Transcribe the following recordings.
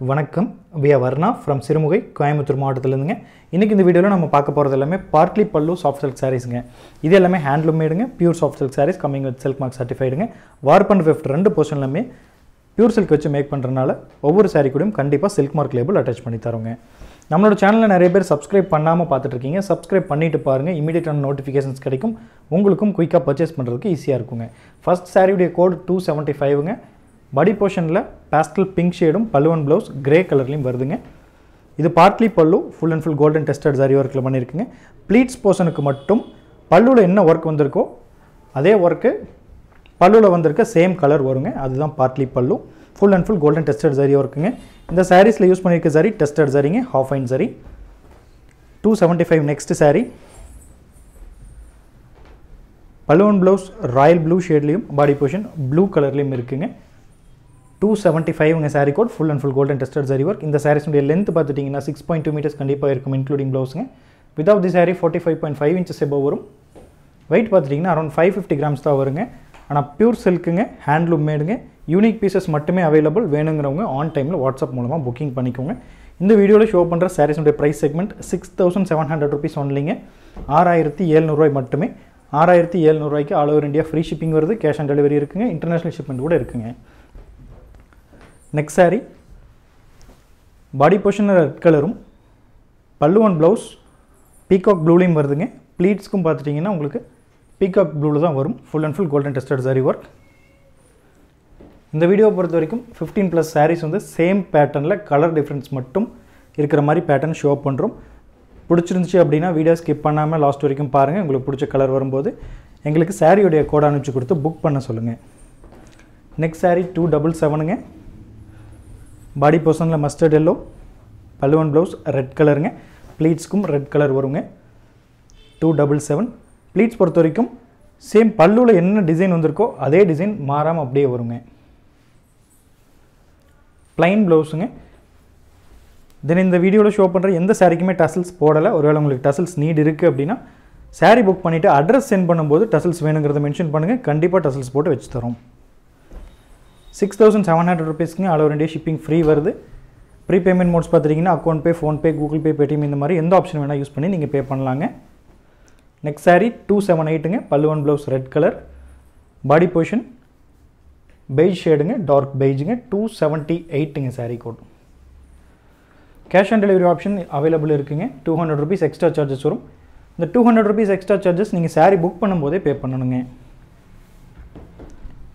வணக்கம். வியா வர்ணா ஃப்ரம் சிறுமுகை கோயம்புத்தூர் மாவட்டத்திலேருந்துங்க. இன்றைக்கி இந்த வீடியோவில் நம்ம பார்க்க போகிறது எல்லாமே பார்ட்லி பல்லு சாஃப்ட் சில்க் சாரீஸுங்க இது எல்லாமே handloom மேடுங்க pure soft silk saris coming with silk mark சர்டிஃபைடுங்க warp and weft ரெண்டு போர்ஷன்லுமே பியூர் சில்க் வச்சு மேக் பண்ணுறதுனால ஒவ்வொரு சாரீ கூடயும் கண்டிப்பாக சில்க் மார்க் லேபிள் அட்டாச் பண்ணி தரோங்க. நம்மளோட சேனலில் நிறைய பேர் சப்ஸ்கிரைப் பண்ணாமல் பார்த்துட்ருக்கீங்க. சப்ஸ்கிரைப் பண்ணிட்டு பாருங்கள் இமீடியட்டான நோட்டிஃபிகேஷன்ஸ் கிடைக்கும். உங்களுக்கும் குயிக்காக பர்ச்சேஸ் பண்ணுறதுக்கு ஈஸியாக இருக்குங்க. ஃபர்ஸ்ட் சாரியுடைய கோடு டூ செவன்ட்டி ஃபைவ்ங்க பாடி போர்ஷனில் பேஸ்டல் பிங்க் ஷேடும் பல்லுவன் ப்ளவுஸ் கிரே கலர்லையும் வருதுங்க. இது partly pallu full and full golden tested zari ஒர்க்கில் பண்ணியிருக்குங்க ப்ளீட்ஸ் போர்ஷனுக்கு மட்டும் பல்லுவில் என்ன ஒர்க் வந்திருக்கோ அதே ஒர்க்கு பல்லுவில் வந்திருக்க சேம் கலர் வருங்க. அதுதான் partly pallu full and full golden tested zari ஒர்க்குங்க இந்த சாரீஸில் யூஸ் பண்ணியிருக்க சரி டெஸ்டட் சரிங்க ஹாஃப் ஐன் சரி two seventy five next sari balloon blouse royal blue ஷேட்லேயும் பாடி போர்ஷன் ப்ளூ கலர்லேயும் இருக்குங்க. Two seventy ஃபைவ்ங்க sari code full and full golden tested zari work இந்த சாரீஸுடைய லென்த் பார்த்துட்டிங்கன்னா சிக்ஸ் பாயிண்ட் டூ மீட்டர்ஸ் கண்டிப்பாக இருக்கும் including ப்ளவுஸுங்க without the sari forty five point five inches எபோ வரும். Weight பார்த்துட்டிங்கன்னா அரௌண்ட் ஃபைவ் ஃபிஃப்டி கிராம்ஸ் தான் வருங்க. ஆனால் பியூர் சில்க்குங்க ஹேண்ட்லூம் மேடுங்க யூனிக் பீசஸ் மட்டுமே அவைலபிள் வேணுங்கிறவங்க ஆன் டைமில் வாட்ஸ்அப் மூலமாக புக்கிங் பண்ணிக்கோங்க. இந்த வீடியோவில் ஷோ பண்ணுற சாரீஸுடைய price segment six thousand seven hundred rupees ஒன்லிங்க ஆறாயிரத்தி ஏழ்நூறுவாய் மட்டுமே. ஆறாயிரத்தி ஏழ்நூறுவாய்க்கு all over India free shipping வருது கேஷ் ஆன் டெலிவரி இருக்குங்க இன்டர்நேஷனல் ஷிப்மெண்ட் கூட இருக்குங்க. Next sari body portion red கலரும் பல்லு ஒன் ப்ளவுஸ் பீகாக் ப்ளூலையும் வருதுங்க ப்ளீட்ஸ்க்கும் பார்த்துட்டிங்கன்னா உங்களுக்கு பீகாக் ப்ளூவில் தான் வரும். Full and full golden tested zari work இந்த வீடியோவை பொறுத்த வரைக்கும் ஃபிஃப்டீன் ப்ளஸ் சாரீஸ் வந்து சேம் பேட்டர்னில் கலர் டிஃப்ரென்ஸ் மட்டும் இருக்கிற மாதிரி பேட்டர்ன் ஷோ பண்ணுறோம் பிடிச்சிருந்துச்சி அப்படின்னா வீடியோ ஸ்கிப் பண்ணாமல் லாஸ்ட் வரைக்கும் பாருங்கள் உங்களுக்கு பிடிச்ச கலர் வரும்போது எங்களுக்கு சாரியுடைய கோட் அனுப்பிச்சு கொடுத்து புக் பண்ண சொல்லுங்கள் நெக்ஸ்ட் சாரீ டூ டபுள் செவனுங்க பாடி போர்ஷனில் மஸ்டர்ட் எல்லோ பல்லுவன் ப்ளவுஸ் ரெட் கலருங்க ப்ளீட்ஸ்க்கும் ரெட் கலர் வருங்க. டூ டபுள் செவன் ப்ளீட்ஸ் பொறுத்த வரைக்கும் சேம் பல்லுவில் என்ன டிசைன் வந்திருக்கோ அதே டிசைன் மாறாமல் அப்படியே வருங்க. ப்ளைன் ப்ளவுஸுங்க தென் இந்த வீடியோவில் ஷோ பண்ணுற எந்த சாரிக்குமே டசல்ஸ் போடலை. ஒருவேளை உங்களுக்கு டசல்ஸ் நீட் இருக்குது அப்படின்னா சாரீ புக் பண்ணிவிட்டு அட்ரஸ் சென்ட் பண்ணும்போது டசல்ஸ் வேணுங்கிறத மென்ஷன் பண்ணுங்கள் கண்டிப்பாக டசல்ஸ் போட்டு வச்சு தரோம். சிக்ஸ் தௌசண்ட் செவன் ஹண்ட்ரட் ருபீஸ்க்கு all over India shipping free வருது. ப்ரீ பேமெண்ட் மோட்ஸ் பார்த்துட்டிங்கன்னா account pay PhonePe Google Pay Paytm இந்த மாதிரி எந்த ஆப்ஷன் வேணால் யூஸ் பண்ணி நீங்கள் பே பண்ணலாங்க. நெக்ஸ்ட் சாரீ டூ செவன் எயிட்டுங்க பல்லுவன் blouse red colour body position beige ஷேடுங்க dark பெய்ஜுங்க two seventy எயிட்டுங்க sari code cash on delivery option available இருக்குங்க. Two hundred rupees extra charges வரும். இந்த two hundred rupees extra charges நீங்கள் சாரீ புக் பண்ணும்போதே பே பண்ணணுங்க.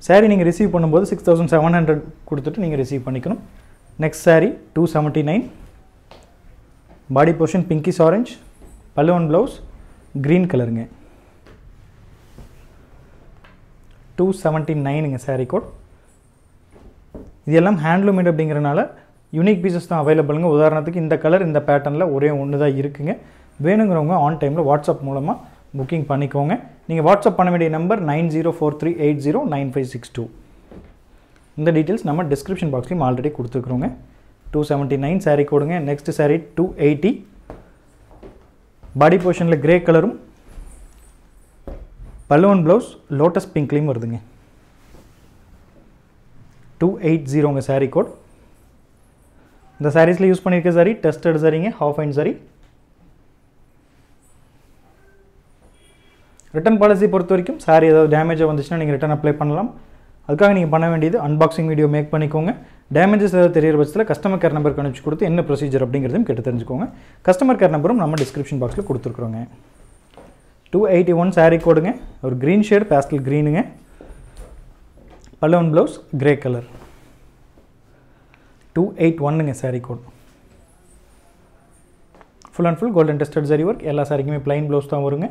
சாரீ நீங்கள் ரிசீவ் பண்ணும்போது சிக்ஸ் தௌசண்ட் செவன் ஹண்ட்ரட் கொடுத்துட்டு நீங்கள் ரிசீவ் பண்ணிக்கணும். Next sari two seventy nine body portion pinkish orange பல்லுவன் ப்ளவுஸ் க்ரீன் கலருங்க டூ செவன்ட்டி நைனுங்க சாரீ கோட் இது எல்லாம் ஹேண்ட்லூமேட் அப்படிங்கிறனால யூனிக் பீசஸ் தான் அவைலபிளுங்க உதாரணத்துக்கு இந்த கலர் இந்த பேட்டர்னில் ஒரே ஒன்று தான் இருக்குங்க. வேணுங்கிறவங்க ஆன் டைமில் வாட்ஸ்அப் மூலமாக புக்கிங் பண்ணிக்கோங்க. நீங்கள் வாட்ஸ்அப் பண்ண வேண்டிய number nine zero four three eight zero nine five six two இந்த டீட்டெயில்ஸ் நம்ம டிஸ்கிரிப்ஷன் பாக்ஸ்லையும் ஆல்ரெடி கொடுத்துருக்குறோங்க. டூ செவன்ட்டி நைன் சாரீ கொடுங்க next sari two eighty body போர்ஷனில் கிரே கலரும் பல்லுவன் ப்ளவுஸ் லோட்டஸ் பிங்க்லேயும் வருதுங்க. டூ எயிட் ஜீரோங்க சாரீ கோட் இந்த சாரீஸில் யூஸ் பண்ணியிருக்க சாரி டெஸ்டட் சாரிங்க half and sari return policy பொறுத்த வரைக்கும் சாரி ஏதாவது டேமேஜாக வந்துச்சுன்னா நீங்கள் ரிட்டன் அப்ளை பண்ணலாம். அதுக்காக நீங்கள் பண்ண வேண்டியது அன்பாக்சிங் வீடியோ மேக் பண்ணிக்கோங்க. டேமேஜஸ் ஏதாவது தெரியிற பட்சத்தில் கஸ்டமர் கேர் நம்பருக்கு அனுப்பிச்சு கொடுத்து என்ன ப்ரொசீஜர் அப்படிங்கிறதையும் கேட்டு தெரிஞ்சுக்கோங்க. கஸ்டமர் கேர் நம்பரும் நம்ம டிஸ்கிரிப்ஷன் பாக்ஸில் கொடுத்துருக்குறோங்க. டூ எயிட்டி ஒன் சாரீ கோடுங்க ஒரு க்ரீன் ஷேட் பேஸ்டல் க்ரீனுங்க Pallavan blouse grey colour two eight ஒன்னுங்க sari code full and full golden tested zari work எல்லா சாரிக்குமே ப்ளைன் ப்ளவுஸ் தான் வருங்க.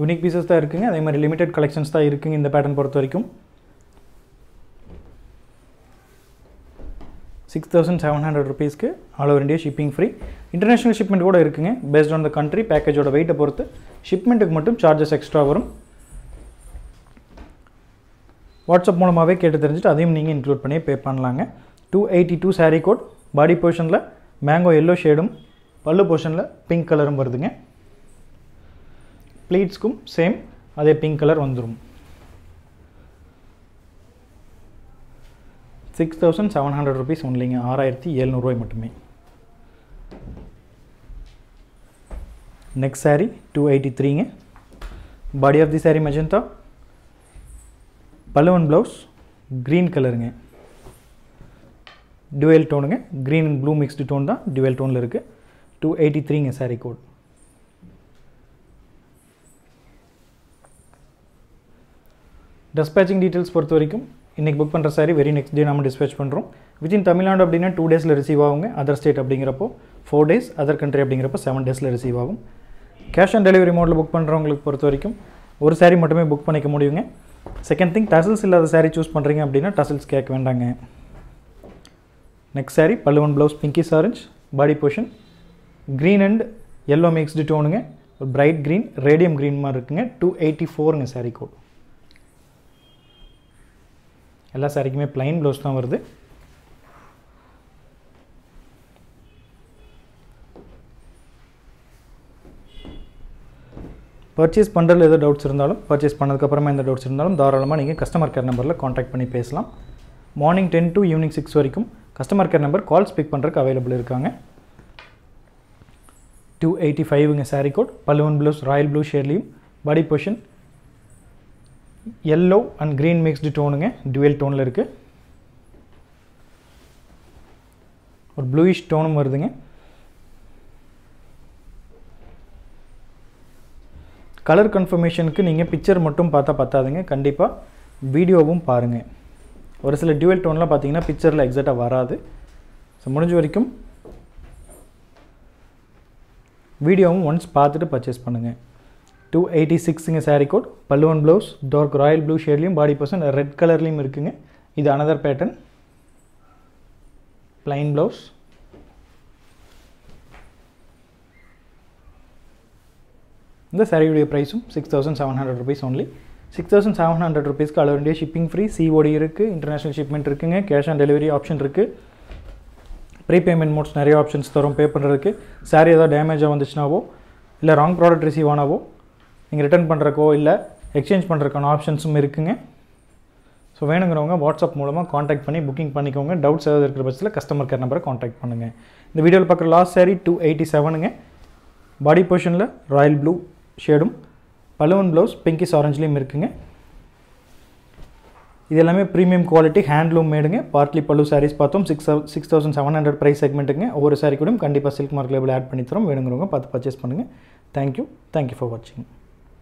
யூனிக் பீசஸ் தான் இருக்குங்க. அதே மாதிரி லிமிடெட் கலெக்ஷன்ஸ் தான் இருக்குங்க இந்த பேட்டர்ன் பொறுத்த வரைக்கும். சிக்ஸ் தௌசண்ட் செவன் ஹண்ட்ரட் ருபீஸ்க்கு all over India shipping free international shipment கூட இருக்குங்க. பேஸ்ட் ஆன் த கண்ட்ரி பேக்கேஜோட வெயிட்டை பொறுத்து ஷிப்மெண்ட்டுக்கு மட்டும் சார்ஜஸ் எக்ஸ்ட்ரா வரும். வாட்ஸ்அப் மூலமாகவே கேட்டு தெரிஞ்சுட்டு அதையும் நீங்கள் இன்க்ளூட் பண்ணி பே பண்ணலாங்க. Two eighty two sari code body போர்ஷனில் மேங்கோ எல்லோ ஷேடும் பல்லு போர்ஷனில் பிங்க் கலரும் வருதுங்க. ப்ளீட்ஸ்க்கும் சேம் அதே பிங்க் கலர் வந்துடும் six thousand seven hundred rupees ஒன்லிங்க ஆறாயிரத்தி எழுநூறுவாய் மட்டுமே. Next saree two eighty த்ரீங்க body of the saree magenta பல்லுவன் ப்ளவுஸ் க்ரீன் கலருங்க dual டோனுங்க green and blue mixed tone தான் டுவெல் டோனில் இருக்குது டூ எயிட்டி த்ரீங்க saree கோட் டிஸ்பேச்சிங் டீட்டெயில்ஸ் பொறுத்த வரைக்கும் இன்றைக்கி புக் பண்ணுற சாரி வெரி நெக்ஸ்ட் டே நம்ம டிஸ்பேச் பண்ணுறோம் வித்தின் தமிழ்நாடு அப்படின்னா டூ டேஸில் ரிசீவ் ஆகுங்க. அதர் ஸ்டேட் அப்படிங்கிறப்போ ஃபோர் டேஸ் அதர் கண்ட்ரி அப்படிங்கிறப்போ செவன் டேஸில் ரிசீவ் ஆகும். கேஷ் ஆன் டெலிவரி மோடில் புக் பண்ணுறவங்களுக்கு பொறுத்த வரைக்கும் ஒரு சாரி மட்டுமே புக் பண்ணிக்க முடியுங்க. செகண்ட் திங் டசல்ஸ் இல்லாத சாரி சூஸ் பண்ணுறீங்க அப்படின்னா டசல்ஸ் கேட்க வேண்டாங்க. நெக்ஸ்ட் சாரி பல்லுவன் blouse pinkish orange body portion green and yellow mixed டோனுங்க ஒரு பிரைட் க்ரீன் ரேடியம் க்ரீன் மாதிரி இருக்குங்க. டூ எயிட்டி ஃபோருங்க சாரி கோட் எல்லா சாரிக்குமே ப்ளைன் ப்ளவுஸ் தான் வருது. பர்ச்சேஸ் பண்ணுறதுல எதாவது டவுட்ஸ் இருந்தாலும் பர்ச்சேஸ் பண்ணதுக்கப்புறமா எந்த டவுட்ஸ் இருந்தாலும் தாராளமாக நீங்கள் கஸ்டமர் கேர் நம்பரில் காண்டாக்ட் பண்ணி பேசலாம். Morning ten to evening six வரைக்கும் customer care number calls pick பண்ணுறதுக்கு அவைலபிள் இருக்காங்க. டூ எயிட்டி ஃபைவ்ங்க சாரீ கோட் பல்லுவன் blouse royal blue ஷேர்லேயும் body portion yellow and green mixed டோனுங்க dual டோனில் இருக்குது ஒரு ப்ளூயிஷ் டோனும் வருதுங்க. கலர் கன்ஃபர்மேஷனுக்கு நீங்கள் பிக்சர் மட்டும் பார்த்தா பத்தாதுங்க. கண்டிப்பாக வீடியோவும் பாருங்கள் ஒரு சில டியூவல் டோன்லாம் பார்த்தீங்கன்னா பிக்சரில் எக்ஸாக்டாக வராது. ஸோ முடிஞ்ச வரைக்கும் வீடியோவும் ஒன்ஸ் பார்த்துட்டு பர்ச்சேஸ் பண்ணுங்கள் டூ எயிட்டி சிக்ஸுங்க சாரீ கோட் பல்லுவன் ப்ளவுஸ் டார்க் ராயல் ப்ளூ ஷேட்லேயும் பாடி பர்சன் ரெட் கலர்லேயும் இருக்குங்க. இது அனதர் பேட்டர்ன் ப்ளைன் ப்ளவுஸ் இந்த சாரியுடைய ப்ரைஸும் six thousand seven hundred rupees only six thousand seven hundred ருபீஸ்க்கு அளவு இண்டியா ஷிப்பிங் ஃப்ரீ சிஓடி இருக்குது இன்டர்நேஷனல் ஷிப்மெண்ட் இருக்குங்க கேஷ் ஆன் டெலிவரி ஆப்ஷன் இருக்குது ப்ரீ பேமெண்ட் மோட்ஸ் நிறைய ஆப்ஷன்ஸ் தரும் பே பண்ணுறதுக்கு சாரி ஏதாவது டேமேஜாக வந்துச்சுனாவோ இல்லை ராங் ப்ராடக்ட் ரிசீவ் ஆனாவோ நீங்கள் ரிட்டர்ன் பண்ணுறக்கோ இல்லை எக்ஸ்சேஞ்ச் பண்ணுறதுக்கான ஆப்ஷன்ஸும் இருக்குங்க. ஸோ வேணுங்கிறவங்க வாட்ஸ்அப் மூலமாக காண்டாக்ட் பண்ணி புக்கிங் பண்ணிக்கோங்க. டவுட்ஸ் ஏதாவது இருக்கிற பட்சத்தில் கஸ்டமர் கேர் நம்பரை காண்டாக்ட் பண்ணுங்கள் இந்த வீடியோவில் பார்க்குற லாஸ்ட் சாரி டூ எயிட்டி செவனுங்க பாடி பொஷனில் ராயல் ப்ளூ ஷேடும் பலுவன் ப்ளவுஸ் பிங்கிஸ் ஆரஞ்சுலேயும் இருக்குங்க. இது எல்லாமே ப்ரீமியம் குவாலிட்டி ஹேண்ட்லூம் மேடுங்க பார்ட்லி பல்லு சாரீஸ் பார்த்தோம். Six six thousand seven hundred price செக்மெண்ட்டுங்க ஒவ்வொரு சாரி கூட கண்டிப்பாக சில்க் மார்க் லேபிள் ஆட் பண்ணி தரோம். வேணுங்கிறவங்க பார்த்து பர்ச்சேஸ் பண்ணுங்கள் தேங்க்யூ தேங்க்யூ ஃபார் வாட்சிங்